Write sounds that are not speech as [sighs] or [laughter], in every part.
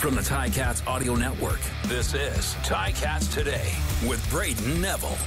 From the Ticats Audio Network, this is Ticats Today with Braden Neville.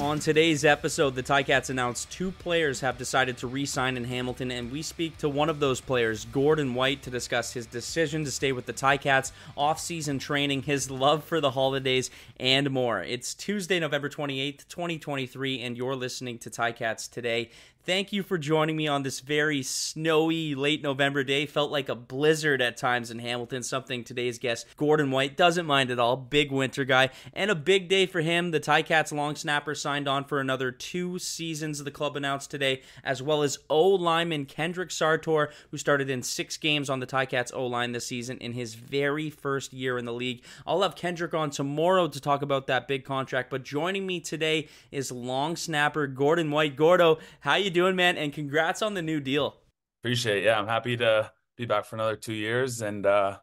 On today's episode, the Ticats announced two players have decided to re sign in Hamilton, and we speak to one of those players, Gordon Whyte, to discuss his decision to stay with the Ticats, off season training, his love for the holidays, and more. It's Tuesday, November 28th, 2023, and you're listening to Ticats Today. Thank you for joining me on this very snowy late November day. Felt like a blizzard at times in Hamilton, something today's guest, Gordon Whyte, doesn't mind at all. Big winter guy. And a big day for him. The Ticats long snapper signed on for another two seasons, the club announced today, as well as O lineman Kendrick Sartor, who started in six games on the Ticats O line this season in his very first year in the league. I'll have Kendrick on tomorrow to talk about that big contract, but joining me today is long snapper Gordon Whyte. Gordo, how you doing, man? And congrats on the new deal. Appreciate it. Yeah, I'm happy to be back for another two years and uh,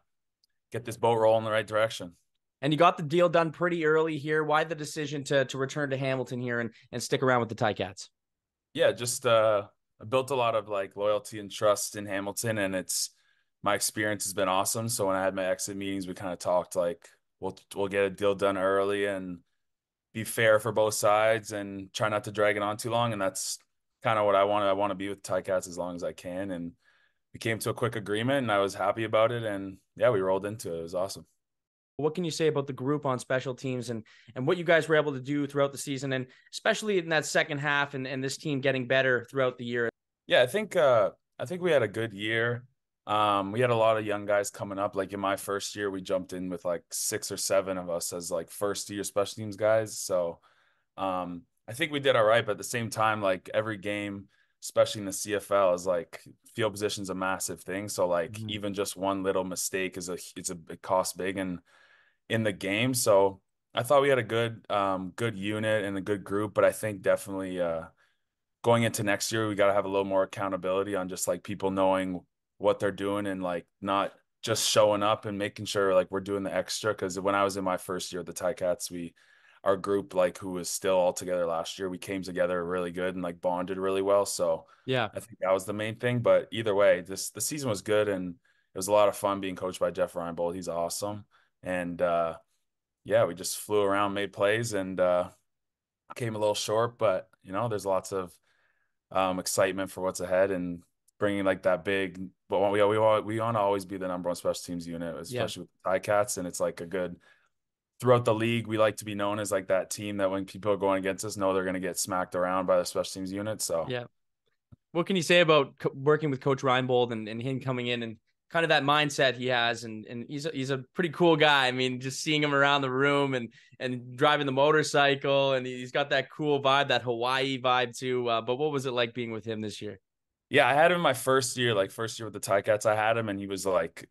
get this boat rolling in the right direction. And you got the deal done pretty early here. Why the decision to to return to Hamilton here and, and stick around with the Ticats? Yeah, just uh, I built a lot of like loyalty and trust in Hamilton, and it's my experience has been awesome. So when I had my exit meetings, we kind of talked like we'll we'll get a deal done early and be fair for both sides and try not to drag it on too long. And that's kind of what I wanted. I want to be with Ticats as long as I can. And we came to a quick agreement and I was happy about it. And yeah, we rolled into it. It was awesome. What can you say about the group on special teams and and what you guys were able to do throughout the season and especially in that second half and, and this team getting better throughout the year? Yeah, I think uh I think we had a good year. Um, we had a lot of young guys coming up. Like in my first year, we jumped in with like six or seven of us as like first year special teams guys. So um I think we did all right, but at the same time, like every game, especially in the CFL, is like field position is a massive thing. So like mm-hmm. even just one little mistake is a it's a it costs big and in the game. So I thought we had a good um good unit and a good group, but I think definitely uh going into next year we got to have a little more accountability on just like people knowing what they're doing and like not just showing up and making sure like we're doing the extra because when I was in my first year at the Ticats, we our group like who was still all together last year we came together really good and like bonded really well so yeah i think that was the main thing but either way this the season was good and it was a lot of fun being coached by jeff reinebold he's awesome and uh yeah we just flew around made plays and uh came a little short but you know there's lots of um excitement for what's ahead and bringing like that big but we we we want to always be the number one special teams unit especially yeah. with the Ticats and it's like a good throughout the league, we like to be known as like that team that when people are going against us, know they're going to get smacked around by the special teams unit. So yeah, what can you say about co- working with Coach Reinebold and, and him coming in and kind of that mindset he has and and he's a, he's a pretty cool guy. I mean, just seeing him around the room and and driving the motorcycle and he's got that cool vibe, that Hawaii vibe too. Uh, but what was it like being with him this year? Yeah, I had him my first year, like first year with the Ticats. I had him and he was like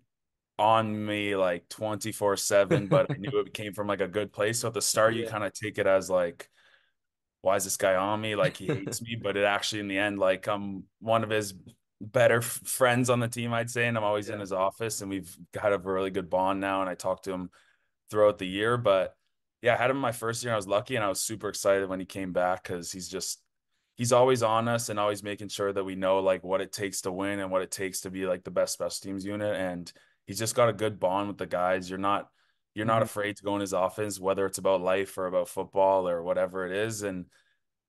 on me like 24 7 but i knew [laughs] it came from like a good place so at the start yeah. you kind of take it as like why is this guy on me like he hates me but it actually in the end like i'm one of his better f- friends on the team i'd say and i'm always yeah. in his office and we've got a really good bond now and i talk to him throughout the year but yeah i had him my first year i was lucky and i was super excited when he came back because he's just he's always on us and always making sure that we know like what it takes to win and what it takes to be like the best special teams unit and he's just got a good bond with the guys. You're not you're not mm-hmm. afraid to go in his offense, whether it's about life or about football or whatever it is. And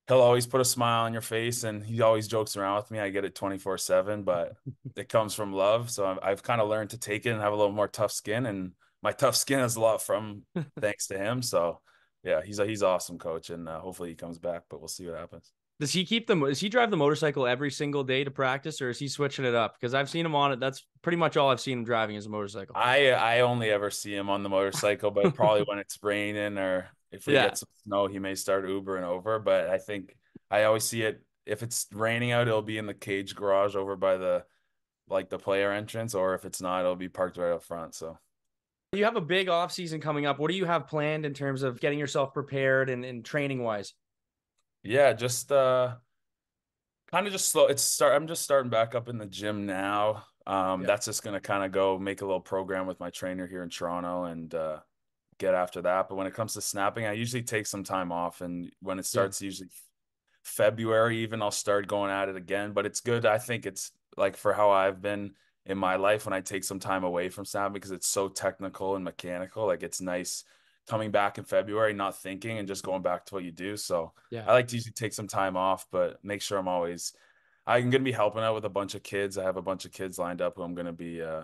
he'll always put a smile on your face and he always jokes around with me. I get it 24 seven, but [laughs] it comes from love. So I've, I've kind of learned to take it and have a little more tough skin. And my tough skin is a lot from [laughs] thanks to him. So yeah, he's a, he's awesome coach and uh, hopefully he comes back, but we'll see what happens. Does he keep the? Does he drive the motorcycle every single day to practice, or is he switching it up? Because I've seen him on it. That's pretty much all I've seen him driving is a motorcycle. I I only ever see him on the motorcycle, but probably when it's raining or if we [laughs] yeah. get some snow, he may start Ubering over. But I think I always see it. If it's raining out, it'll be in the cage garage over by the like the player entrance, or if it's not, it'll be parked right up front. So you have a big off season coming up. What do you have planned in terms of getting yourself prepared and, and training wise? Yeah, just uh kind of just slow. It's start I'm just starting back up in the gym now. Um yeah. that's just gonna kind of go make a little program with my trainer here in Toronto and uh get after that. But when it comes to snapping, I usually take some time off and when it starts yeah. usually February even I'll start going at it again. But it's good. I think it's like for how I've been in my life when I take some time away from snapping because it's so technical and mechanical. Like it's nice coming back in February, not thinking and just going back to what you do. So Yeah. I like to usually take some time off, but make sure I'm always I'm gonna be helping out with a bunch of kids. I have a bunch of kids lined up who I'm gonna be uh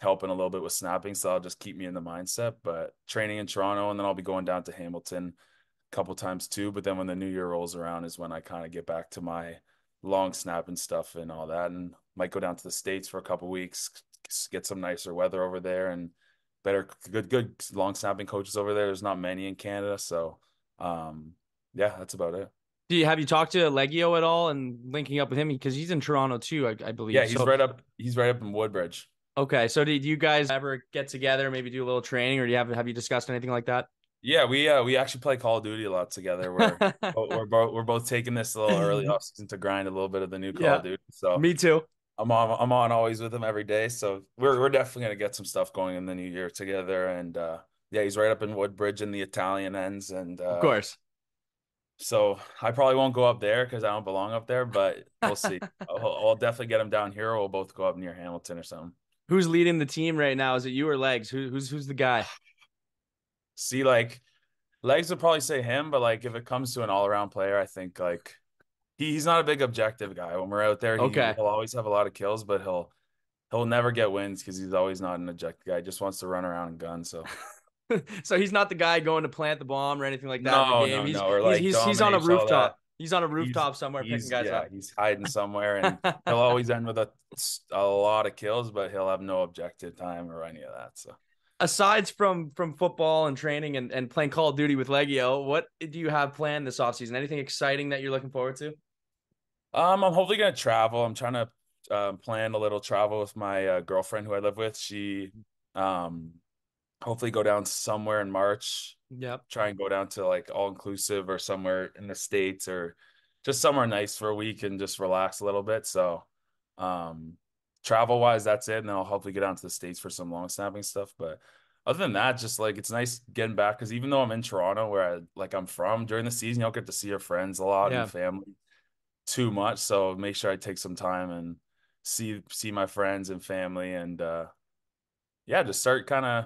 helping a little bit with snapping. So I'll just keep me in the mindset. But training in Toronto and then I'll be going down to Hamilton a couple times too. But then when the new year rolls around is when I kind of get back to my long snapping stuff and all that and might go down to the States for a couple weeks, get some nicer weather over there and better good good long snapping coaches over there. There's not many in Canada. So um yeah, that's about it. Do you have you talked to Liegghio at all and linking up with him because he's in Toronto too, I, I believe. Yeah, he's So- right up he's right up in Woodbridge. Okay, so did you guys ever get together, maybe do a little training, or do you have have you discussed anything like that? Yeah, we uh we actually play Call of Duty a lot together. We're [laughs] we're both we're both taking this a little early off season to grind a little bit of the new Call Yeah. of Duty. So Me too. I'm on I'm on always with him every day. So we're we're definitely gonna get some stuff going in the new year together. And uh yeah, he's right up in Woodbridge in the Italian ends. And uh Of course. so I probably won't go up there because I don't belong up there, but we'll see. [laughs] I'll, I'll definitely get him down here or we'll both go up near Hamilton or something. Who's leading the team right now? Is it you or Legs? Who, who's who's the guy? [sighs] See, like legs would probably say him, but like if it comes to an all around player, I think like he, he's not a big objective guy. When we're out there, he, Okay. he'll always have a lot of kills, but he'll he'll never get wins because he's always not an objective guy. He just wants to run around and gun. So [laughs] so he's not the guy going to plant the bomb or anything like that. No, in the game. no, he's, no, or, he's, like, he's, he's on a rooftop. He's on a rooftop somewhere picking guys yeah, up. he's hiding somewhere and [laughs] he'll always end with a, a lot of kills, but he'll have no objective time or any of that. So Aside from from football and training and, and playing Call of Duty with Liegghio, what do you have planned this offseason? Anything exciting that you're looking forward to? Um, I'm hopefully gonna travel. I'm trying to um, plan a little travel with my uh, girlfriend who I live with. She, um, hopefully go down somewhere in March. Yep. Try and go down to like all inclusive or somewhere in the states or just somewhere nice for a week and just relax a little bit. So, um, travel wise, that's it. And then I'll hopefully get down to the states for some long snapping stuff. But other than that, just like it's nice getting back because even though I'm in Toronto, where I like I'm from during the season, you don't get to see your friends a lot Yeah. and family too much. So make sure I take some time and see see my friends and family and uh yeah, just start kind of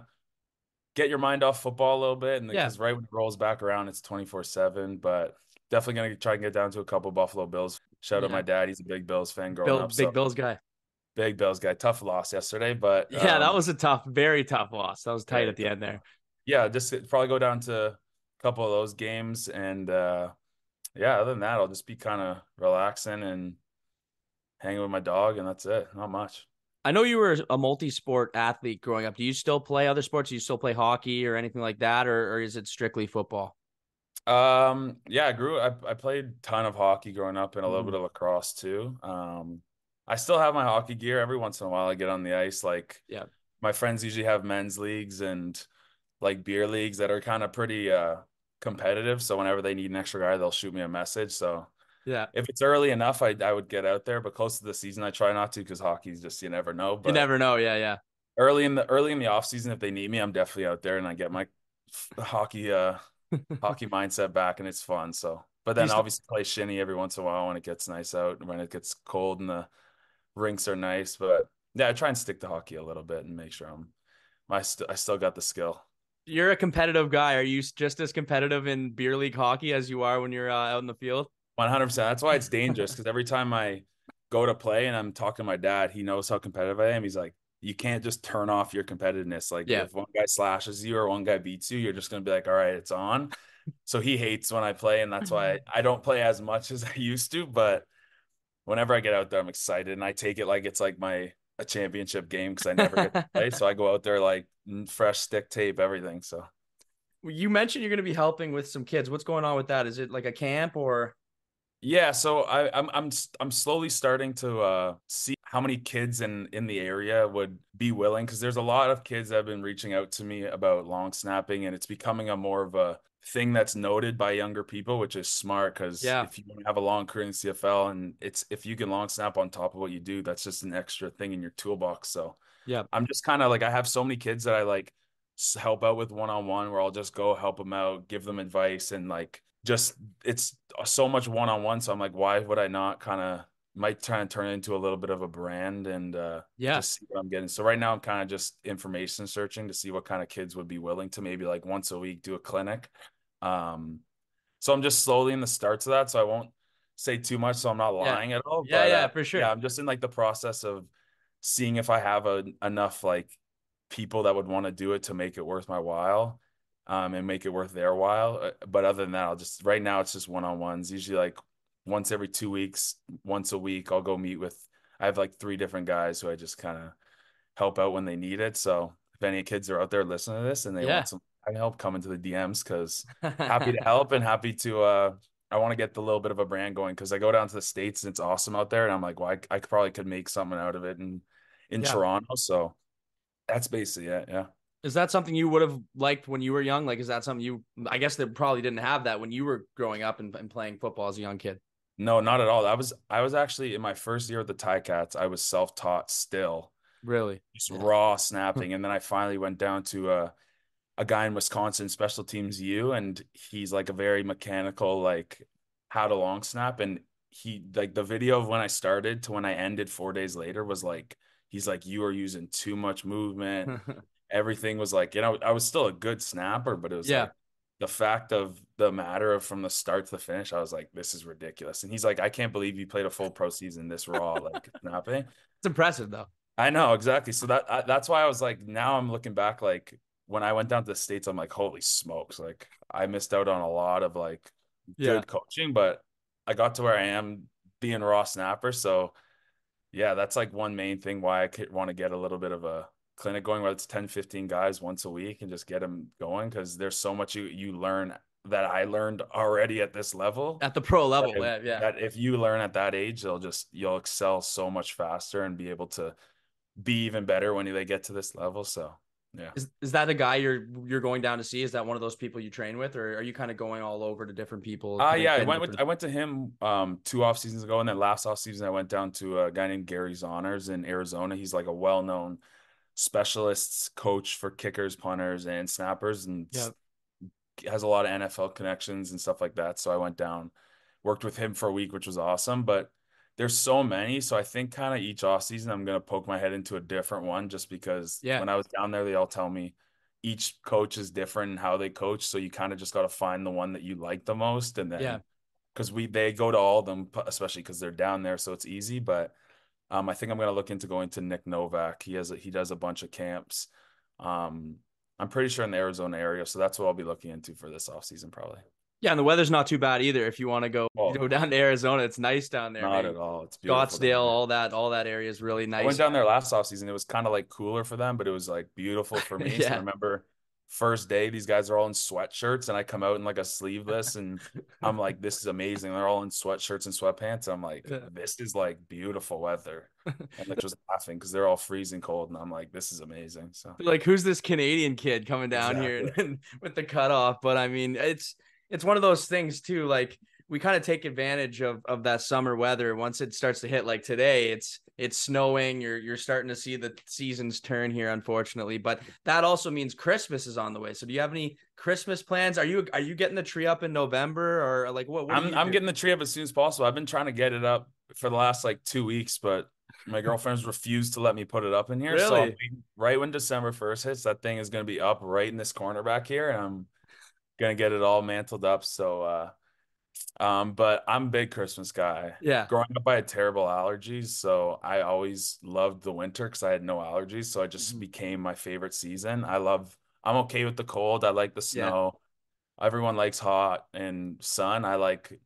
get your mind off football a little bit. And Yeah. because right when it rolls back around, it's 24 7. But definitely gonna try and get down to a couple Buffalo Bills. Shout out Yeah. my dad, he's a big Bills fan growing Bill, up. big so Bills guy. big Bills guy. Tough loss yesterday, but Yeah, that um, was a tough, very tough loss. That was tight at the end there. yeah, just probably go down to a couple of those games and uh yeah, other than that, I'll just be kind of relaxing and hanging with my dog, and that's it. Not much. I know you were a multi-sport athlete growing up. Do you still play other sports? Do you still play hockey or anything like that, or, or is it strictly football? Um, yeah, I grew. I I played a ton of hockey growing up and a little Mhm. bit of lacrosse too. Um, I still have my hockey gear. Every once in a while, I get on the ice. Like, Yeah. my friends usually have men's leagues and like beer leagues that are kind of pretty uh competitive. So whenever they need an extra guy, they'll shoot me a message. So Yeah, if it's early enough, I I would get out there. But close to the season, I try not to because hockey's just you never know. But you never know. Yeah, yeah. early in the early in the off season, if they need me, I'm definitely out there and I get my hockey uh [laughs] hockey mindset back and it's fun. So, but then obviously play shinny every once in a while when it gets nice out and when it gets cold and the rinks are nice. But yeah, I try and stick to hockey a little bit and make sure I'm my st- I still got the skill. You're a competitive guy. Are you just as competitive in beer league hockey as you are when you're uh, out in the field? One hundred percent. That's why it's [laughs] dangerous because every time I go to play and I'm talking to my dad, he knows how competitive I am. He's like, you can't just turn off your competitiveness. Like Yeah. if one guy slashes you or one guy beats you, you're just gonna be like, all right, it's on. So he hates when I play, and that's why I don't play as much [laughs] as I used to. But whenever I get out there, I'm excited and I take it like it's like my a championship game because I never get to [laughs] play. So I go out there like fresh stick tape, everything. So You mentioned you're going to be helping with some kids. What's going on with that? Is it like a camp or? Yeah, so I, I'm I'm s- I'm slowly starting to uh, see how many kids in in the area would be willing because there's a lot of kids that have been reaching out to me about long snapping, and it's becoming a more of a thing that's noted by younger people, which is smart because Yeah. if you have a long career in CFL and it's if you can long snap on top of what you do, that's just an extra thing in your toolbox. So Yeah. I'm just kind of like I have so many kids that I like help out with one on one where I'll just go help them out, give them advice, and like just it's so much one on one. So I'm like, why would I not kind of might try and turn it into a little bit of a brand and uh Yeah. just see what I'm getting. So right now I'm kind of just information searching to see what kind of kids would be willing to maybe like once a week do a clinic. Um so I'm just slowly in the starts of that. So I won't say too much so I'm not Yeah. lying at all. Yeah, but, yeah, uh, for sure. Yeah, I'm just in like the process of seeing if I have a, enough like people that would want to do it to make it worth my while um and make it worth their while. Uh, But other than that, I'll just right now it's just one-on-ones. Usually like once every two weeks, once a week, I'll go meet with I have like three different guys who I just kind of help out when they need it. So if any kids are out there listening to this and they Yeah. want some I can help come into the DMs because happy to [laughs] help and happy to uh I want to get the little bit of a brand going because I go down to the States and it's awesome out there and I'm like, well, I, I could probably could make something out of it in in Yeah. Toronto. So that's basically it. Yeah. Is that something you would have liked when you were young? Like, is that something you? I guess they probably didn't have that when you were growing up and, and playing football as a young kid. No, not at all. I was I was actually in my first year with the Ticats. I was self-taught still. Really? just Yeah. raw [laughs] snapping. And then I finally went down to a a guy in Wisconsin, special teams you, and he's like a very mechanical, like how to long snap. And he like the video of when I started to when I ended four days later was like he's like, You are using too much movement. [laughs] Everything was like, you know, I was still a good snapper, but it was Yeah. like the fact of the matter of from the start to the finish, I was like, this is ridiculous. And he's like, I can't believe you played a full pro season this raw, like [laughs] snapping. it's impressive though. I know exactly. So that I, that's why I was like, now I'm looking back, like when I went down to the states, I'm like, holy smokes! Like I missed out on a lot of like Yeah. good coaching, but I got to where I am being raw snapper. So yeah, that's like one main thing why I could want to get a little bit of a clinic going, where it's 10, 15 guys once a week and just get them going because there's so much you you learn that I learned already at this level At the pro level, that if, yeah. that if you learn at that age, they'll just you'll excel so much faster and be able to be even better when they get to this level. So yeah. Is is that a guy you're you're going down to see? Is that one of those people you train with, or are you kind of going all over to different people? Uh yeah, I went with I went to him um two off seasons ago, and then last off season I went down to a guy named Gary Zauners in Arizona. He's like a well known specialists coach for kickers, punters, and snappers, and Yeah. has a lot of NFL connections and stuff like that. So I went down, worked with him for a week, which was awesome. But there's so many, so I think kind of each off season I'm gonna poke my head into a different one, just because Yeah. when I was down there, they all tell me each coach is different in how they coach. So you kind of just got to find the one that you like the most, and then Yeah. because we they go to all of them, especially because they're down there, so it's easy. But um, I think I'm gonna look into going to Nick Novak. He has a, he does a bunch of camps. Um, I'm pretty sure in the Arizona area, so that's what I'll be looking into for this off season probably. Yeah, and the weather's not too bad either. If you want to go. Go down to Arizona, it's nice down there. Not man. at all. It's beautiful. Scottsdale, all that, all that area is really nice. I went down there last off season. It was kind of like cooler for them, but it was like beautiful for [laughs] me. So I remember first day, these guys are all in sweatshirts, and I come out in like a sleeveless, and [laughs] I'm like, this is amazing. They're all in sweatshirts and sweatpants. I'm like, this is like beautiful weather. [laughs] And they're just laughing because they're all freezing cold. And I'm like, this is amazing. So like who's this Canadian kid coming down here and, and with the cutoff? But I mean, it's it's one of those things too. Like we kind of take advantage of of that summer weather. Once it starts to hit, like today, it's it's snowing. You're you're starting to see the seasons turn here, unfortunately. But that also means Christmas is on the way. So do you have any Christmas plans? Are you are you getting the tree up in November or like what? what I'm I'm getting the tree up as soon as possible. I've been trying to get it up for the last like two weeks, but my girlfriend's refused to let me put it up in here. So Really? waiting- right when December first hits, that thing is gonna be up right in this corner back here, and I'm gonna get it all mantled up. So uh um, but I'm a big Christmas guy. yeah. Growing up, I had terrible allergies, so I always loved the winter because I had no allergies. So I just Mhm. became my favorite season. I love. I'm okay with the cold. I like the Yeah. snow. Everyone likes hot and sun. I like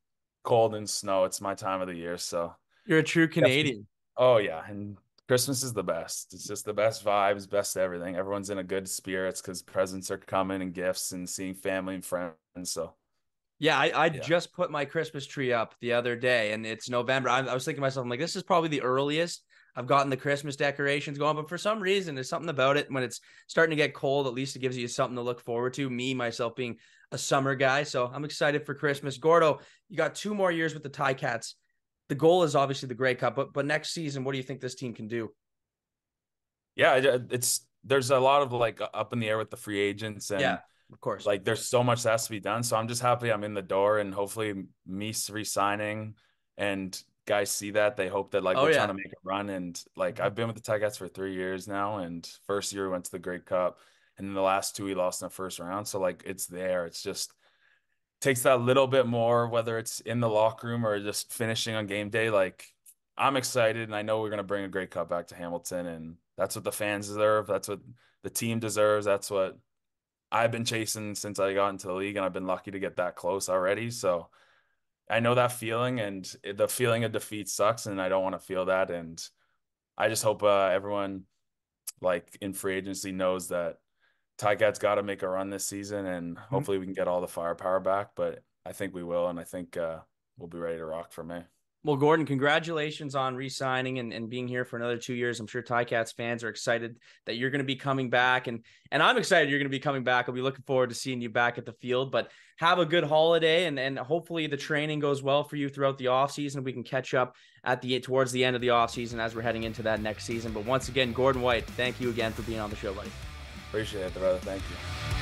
cold and snow. It's my time of the year. So, You're a true Canadian. oh yeah, and Christmas is the best. It's just the best vibes, best everything. Everyone's in a good spirits because presents are coming and gifts and seeing family and friends. So Yeah, I, I Yeah. just put my Christmas tree up the other day and it's November. I, I was thinking to myself, I'm like, this is probably the earliest I've gotten the Christmas decorations going. But for some reason, there's something about it when it's starting to get cold, at least it gives you something to look forward to. Me, myself being a summer guy. So I'm excited for Christmas. Gordo, you got two more years with the Ticats. The goal is obviously the Grey Cup, but but next season, what do you think this team can do? yeah, it's there's a lot of like up in the air with the free agents and yeah, of course. like there's so much that has to be done. So I'm just happy I'm in the door and hopefully me resigning and guys see that, they hope that like Oh, we're yeah. trying to make a run. And like mm-hmm. I've been with the Ticats for three years now, and first year we went to the Grey Cup, and then the last two we lost in the first round. So like it's there. It's just takes that little bit more, whether it's in the locker room or just finishing on game day. Like I'm excited, and I know we're gonna bring a Grey Cup back to Hamilton, and that's what the fans deserve. That's what the team deserves. That's what I've been chasing since I got into the league, and I've been lucky to get that close already. So I know that feeling, and the feeling of defeat sucks, and I don't want to feel that. And I just hope uh, everyone, like in free agency, knows that Ticats got to make a run this season, and hopefully we can get all the firepower back. But I think we will, and I think uh, we'll be ready to rock for May. Well, Gordon, congratulations on re-signing and, and being here for another two years. I'm sure Ticats fans are excited that you're going to be coming back, and and I'm excited you're going to be coming back. I'll be looking forward to seeing you back at the field. But have a good holiday, and and hopefully the training goes well for you throughout the offseason. We can catch up at the towards the end of the offseason as we're heading into that next season. But once again, Gordon Whyte, thank you again for being on the show, buddy. Appreciate it, brother. Thank you.